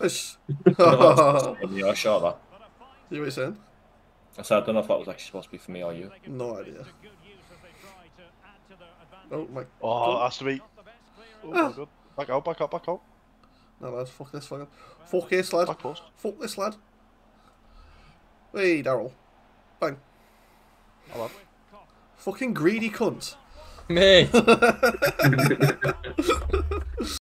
Ish. yeah, I shot that. You were saying? I said I don't know if that was actually supposed to be for me or you. No idea. Oh my. Oh, it has to be. Oh my god. Back out, back out, back out. No, lads, fuck this fucking. Fuck this lad. Back post. Fuck this lad. Hey, Daryl. Bang. Hello. Fucking greedy cunt. Me.